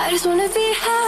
I just wanna be happy,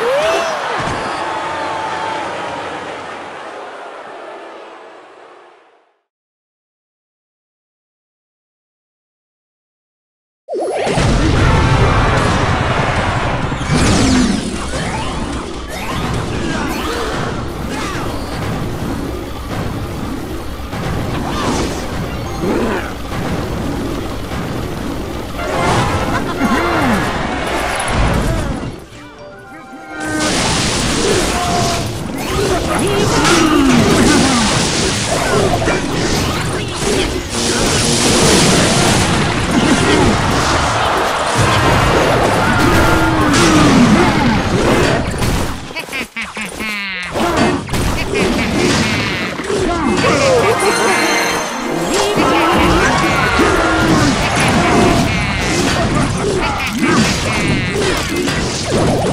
Woo! Let's go.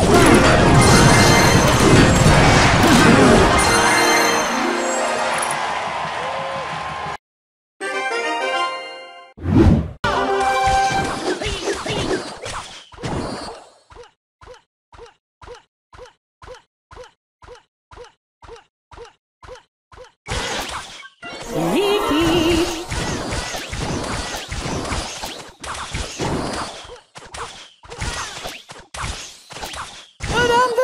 i'm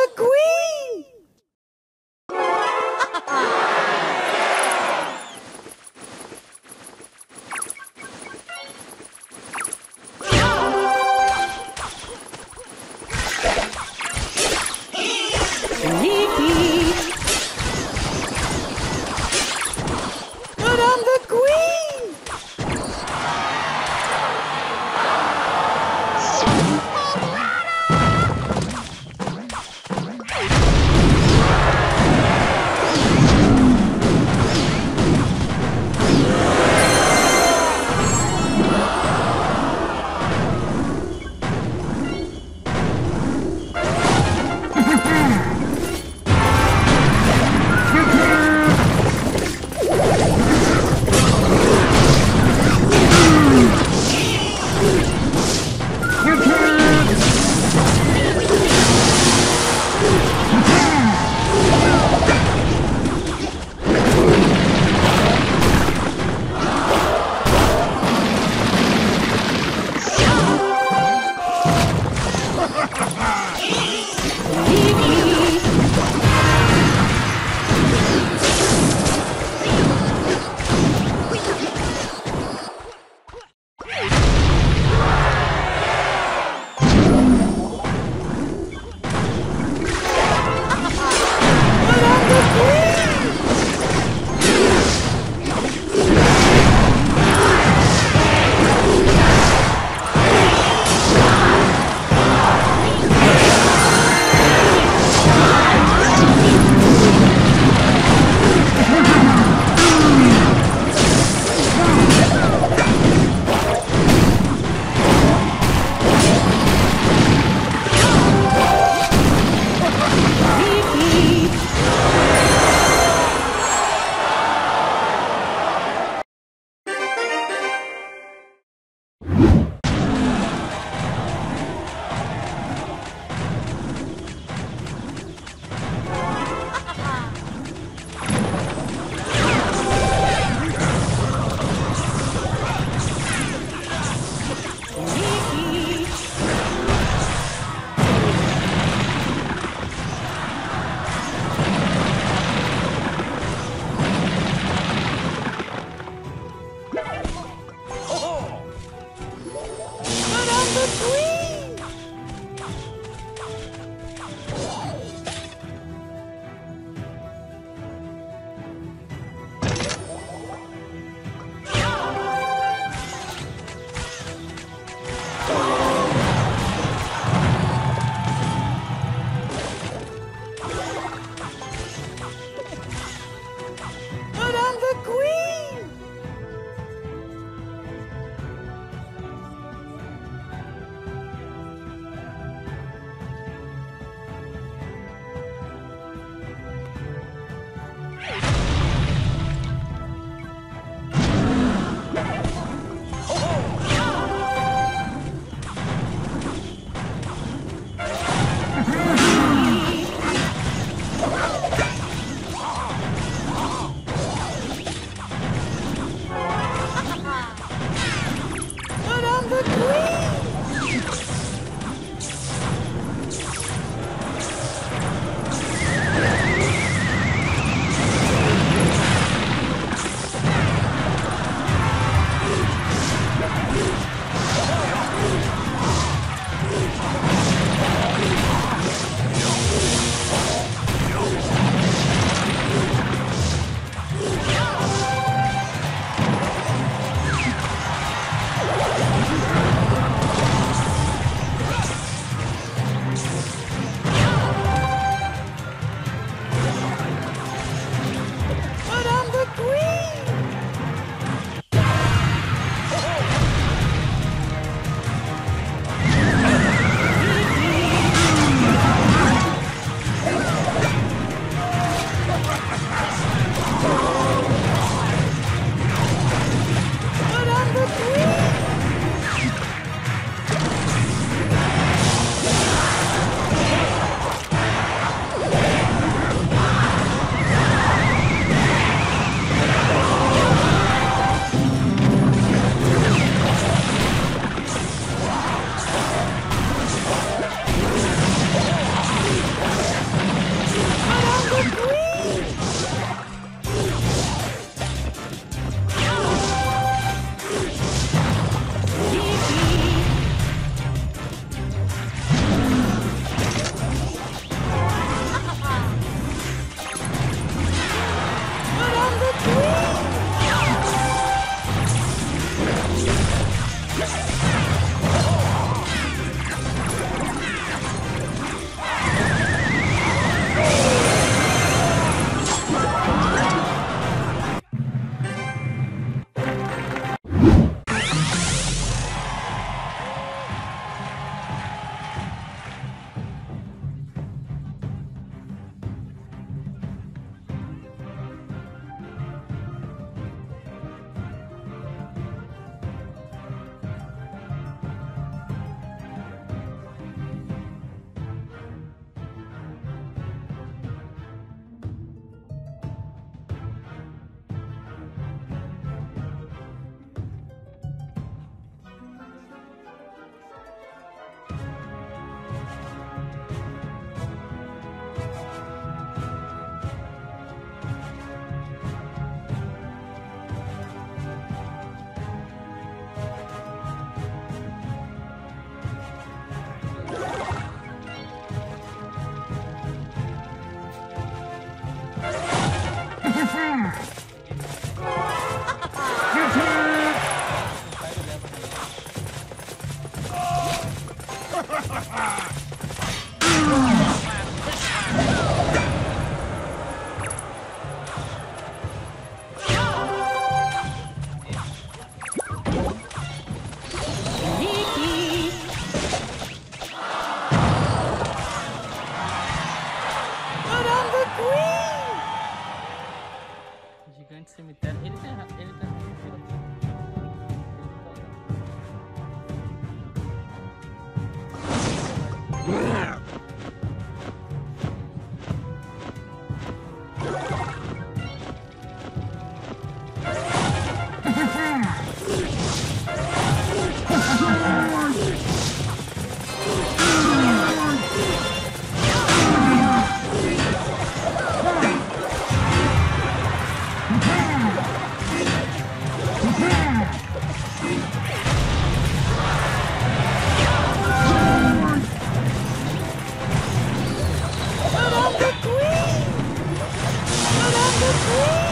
Come